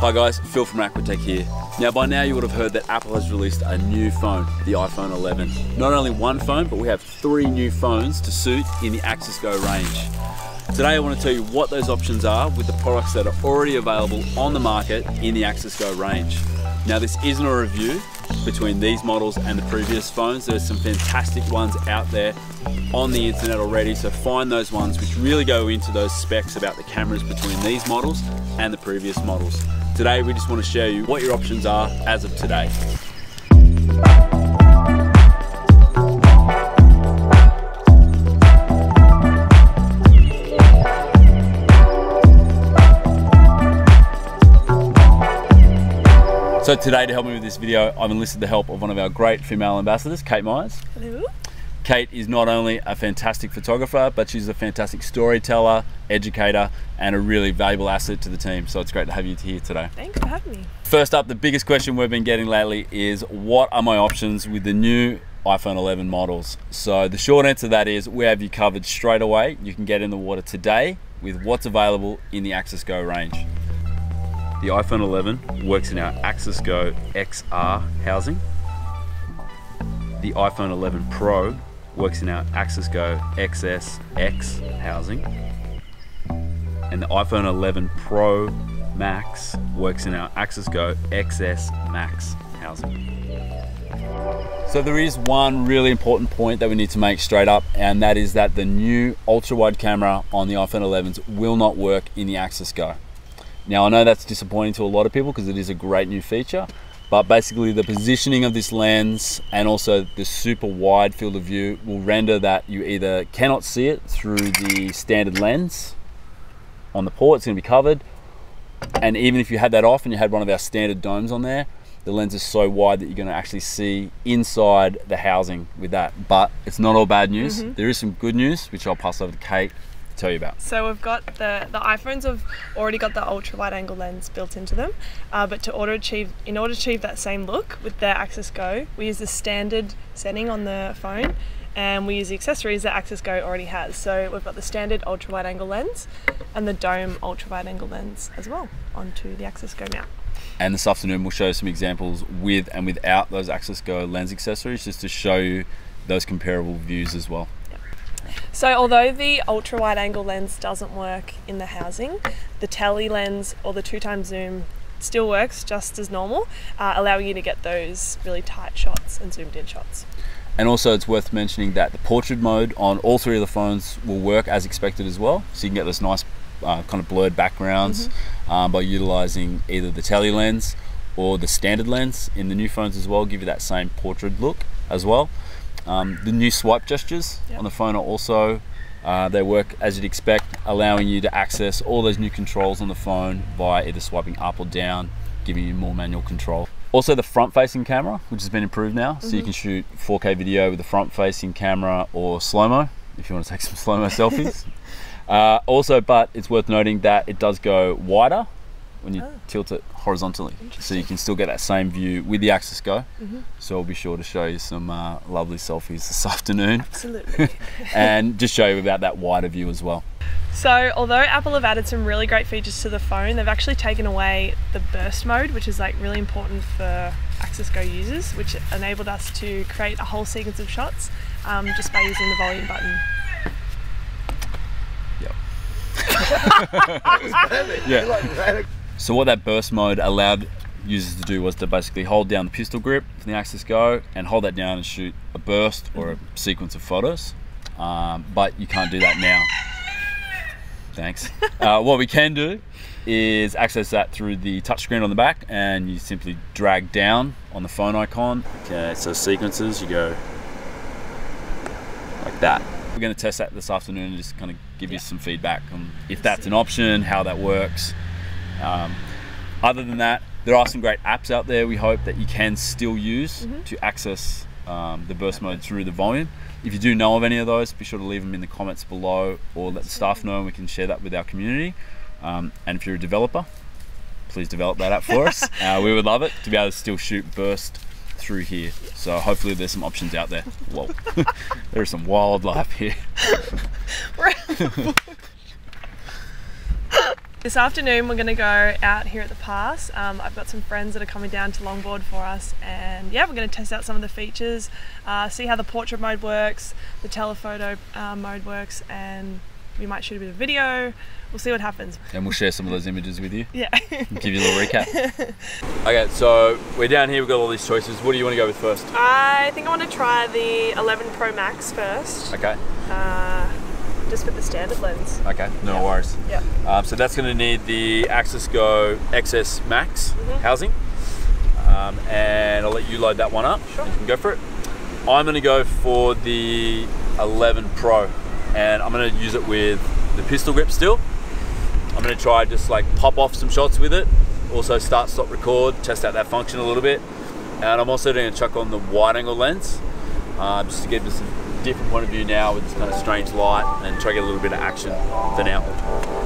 Hi guys, Phil from Aquatech here. Now by now you would have heard that Apple has released a new phone, the iPhone 11. Not only one phone, but we have three new phones to suit in the AxisGO range. Today I want to tell you what those options are with the products that are already available on the market in the AxisGO range. Now this isn't a review between these models and the previous phones. There's some fantastic ones out there on the internet already, so find those ones which really go into those specs about the cameras between these models and the previous models. Today we just want to show you what your options are as of today. So today to help me with this video, I've enlisted the help of one of our great female ambassadors, Kate Myers. Hello. Kate is not only a fantastic photographer, but she's a fantastic storyteller, educator, and a really valuable asset to the team. So it's great to have you here today. Thanks for having me. First up, the biggest question we've been getting lately is what are my options with the new iPhone 11 models? So the short answer to that is we have you covered straight away. You can get in the water today with what's available in the AxisGO range. The iPhone 11 works in our AxisGO XR housing. The iPhone 11 Pro works in our AxisGO XS housing. And the iPhone 11 Pro Max works in our AxisGO XS Max housing. So there is one really important point that we need to make straight up and that is that the new ultra wide camera on the iPhone 11s will not work in the AxisGO. Now I know that's disappointing to a lot of people because it is a great new feature, but basically the positioning of this lens and also the super wide field of view will render that you either cannot see it through the standard lens on the port, it's gonna be covered. And even if you had that off and you had one of our standard domes on there, the lens is so wide that you're gonna actually see inside the housing with that. But it's not all bad news. Mm -hmm. There is some good news, which I'll pass over to Kate tell you about? So we've got the the iPhones have already got the ultra wide angle lens built into them, uh, but to order achieve in order to achieve that same look with the AxisGO, we use the standard setting on the phone, and we use the accessories that AxisGO already has. So we've got the standard ultra wide angle lens, and the dome ultra wide angle lens as well onto the AxisGO mount. And this afternoon we'll show some examples with and without those AxisGO lens accessories, just to show you those comparable views as well. So although the ultra wide angle lens doesn't work in the housing, the tele lens or the two times zoom still works just as normal, uh, allowing you to get those really tight shots and zoomed in shots. And also it's worth mentioning that the portrait mode on all three of the phones will work as expected as well. So you can get those nice uh, kind of blurred backgrounds mm -hmm. um, by utilizing either the tele lens or the standard lens in the new phones as well, give you that same portrait look as well. Um, the new swipe gestures yep. on the phone are also, uh, they work as you'd expect, allowing you to access all those new controls on the phone by either swiping up or down, giving you more manual control. Also the front facing camera, which has been improved now, mm -hmm. so you mm-hmm. can shoot 4K video with the front facing camera or slow-mo, if you want to take some slow-mo selfies. Uh, also, but it's worth noting that it does go wider when you oh. tilt it horizontally. So you can still get that same view with the AxisGO. Mm -hmm. So I'll be sure to show you some uh, lovely selfies this afternoon. Absolutely. and just show you about that wider view as well. So although Apple have added some really great features to the phone, they've actually taken away the burst mode, which is like really important for AxisGO users, which enabled us to create a whole sequence of shots um, just by using the volume button. Yep. yeah. So what that burst mode allowed users to do was to basically hold down the pistol grip from the AxisGO and hold that down and shoot a burst or a sequence of photos. Um, but you can't do that now. Thanks. Uh, what we can do is access that through the touchscreen on the back and you simply drag down on the phone icon. Okay, so sequences, you go like that. We're going to test that this afternoon and just kind of give yeah. you some feedback on if that's an option, how that works. Um, other than that, there are some great apps out there we hope that you can still use mm -hmm. to access um, the burst mode through the volume. If you do know of any of those, be sure to leave them in the comments below or let the staff know and we can share that with our community. Um, and if you're a developer, please develop that app for us. Uh, we would love it to be able to still shoot burst through here. So hopefully there's some options out there. Whoa, there's some wildlife here. This afternoon we're going to go out here at the pass. Um, I've got some friends that are coming down to longboard for us and yeah we're going to test out some of the features, uh, see how the portrait mode works, the telephoto uh, mode works and we might shoot a bit of video. We'll see what happens. And we'll share some of those images with you. Yeah. Give you a little recap. okay, so we're down here, we've got all these choices. What do you want to go with first? I think I want to try the 11 Pro Max first. Okay. Uh, just with the standard lens. Okay, no yeah. worries. Yeah. Um, so that's going to need the AxisGO XS Max mm -hmm. housing. Um, and I'll let you load that one up. Sure. You can go for it. I'm going to go for the 11 Pro and I'm going to use it with the pistol grip still. I'm going to try just like pop off some shots with it. Also start, stop, record, test out that function a little bit. And I'm also going to chuck on the wide angle lens uh, just to get this different point of view now with this kind of strange light and try to get a little bit of action for now.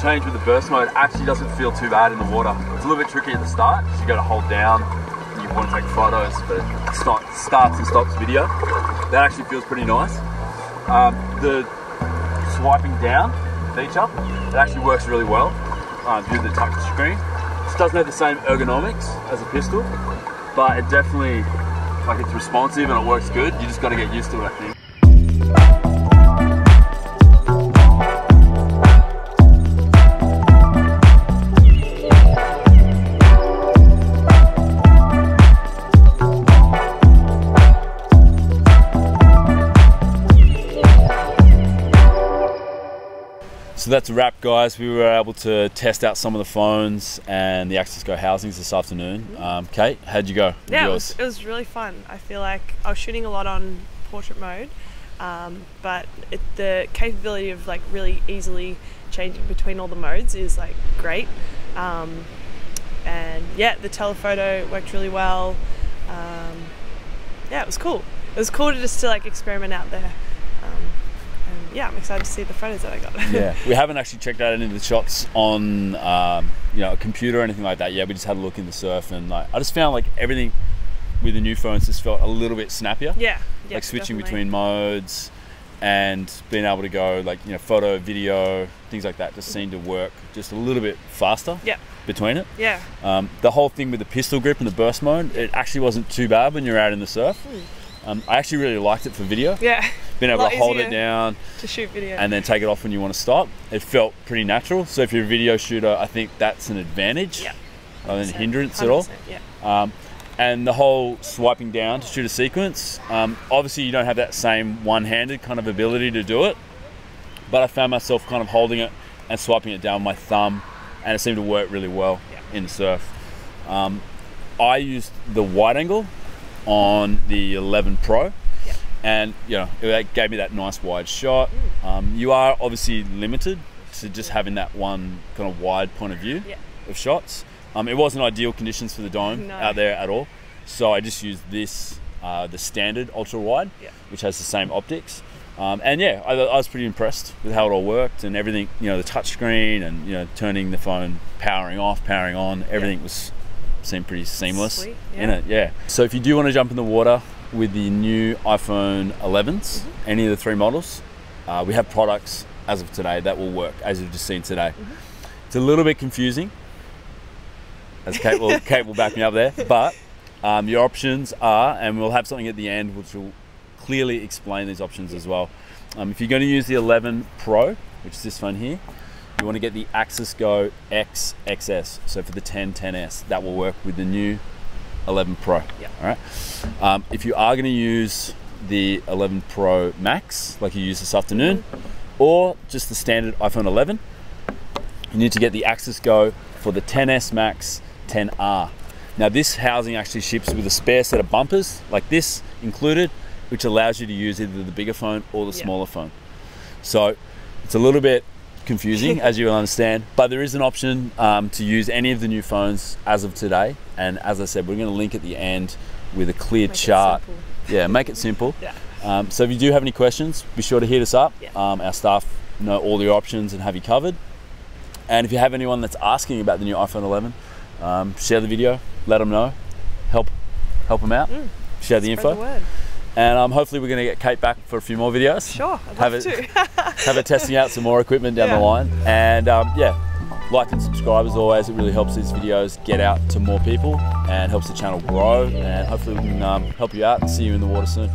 Change with the burst mode actually doesn't feel too bad in the water. It's a little bit tricky at the start because you got to hold down. You want to take photos, but it starts and stops video. That actually feels pretty nice. Um, the swiping down feature, it actually works really well um, due to the touch screen. It doesn't have the same ergonomics as a pistol, but it definitely, like it's responsive and it works good. You just got to get used to it, I think. So that's a wrap, guys. We were able to test out some of the phones and the AxisGO housings this afternoon. Um, Kate, how'd you go? Yeah, it was, it was, really fun. I feel like I was shooting a lot on portrait mode, um, but it, the capability of like really easily changing between all the modes is like great. Um, and yeah, the telephoto worked really well. Um, yeah, it was cool. It was cool to just to like experiment out there yeah, I'm excited to see the photos that I got. yeah, we haven't actually checked out any of the shots on um, you know a computer or anything like that yet. We just had a look in the surf, and like I just found like everything with the new phones just felt a little bit snappier. Yeah, like switching definitely. between modes and being able to go like you know photo, video, things like that just seemed to work just a little bit faster. Yeah. Between it. Yeah. Um, the whole thing with the pistol grip and the burst mode, it actually wasn't too bad when you're out in the surf. Mm. Um, I actually really liked it for video. Yeah. Being able to hold it down to shoot video and then take it off when you want to stop. It felt pretty natural. So if you're a video shooter, I think that's an advantage yeah. rather than hindrance at all. Yeah. Um, and the whole swiping down to shoot a sequence, um, obviously you don't have that same one-handed kind of ability to do it. But I found myself kind of holding it and swiping it down with my thumb, and it seemed to work really well yeah. in the surf. Um, I used the wide angle on the 11 Pro. And you know, it gave me that nice wide shot. Mm. Um, you are obviously limited to just having that one kind of wide point of view of shots. Um, it wasn't ideal conditions for the dome no. out there at all, so I just used this, uh, the standard ultra wide, which has the same optics. Um, and yeah, I, I, was pretty impressed with how it all worked and everything. You know, the touchscreen and you know turning the phone, powering off, powering on, everything was seemed pretty seamless Sweet, yeah. in it. Yeah. So if you do want to jump in the water with the new iPhone 11s, mm-hmm. any of the three models, uh, we have products as of today that will work, as you've just seen today. Mm-hmm. It's a little bit confusing, as Kate will Kate will back me up there, but um, your options are, and we'll have something at the end which will clearly explain these options as well. Um, if you're going to use the 11 Pro, which is this phone here, you want to get the AxisGO X XS. So for the 10 10S, that will work with the new 11 Pro. Yeah. All right. Um, if you are going to use the 11 Pro Max, like you used this afternoon, or just the standard iPhone 11, you need to get the AxisGO for the 10s Max 10R. Now, this housing actually ships with a spare set of bumpers, like this included, which allows you to use either the bigger phone or the Yeah. smaller phone. So it's a little bit confusing, as you will understand, but there is an option um, to use any of the new phones as of today. And as I said, we're going to link at the end with a clear Make chart. simple. Yeah, make it simple. Yeah. Um, so if you do have any questions, be sure to hit us up. Yeah. Um, our staff know all the options and have you covered. And if you have anyone that's asking about the new iPhone 11, um, share the video, let them know, help help them out, share the Mm. Spread info, the word. And um, hopefully we're going to get Kate back for a few more videos. Sure, I'd Have love it- to. Have her testing out some more equipment down the line, and um, yeah, like and subscribe as always. It really helps these videos get out to more people and helps the channel grow. And hopefully we can um, help you out and see you in the water soon.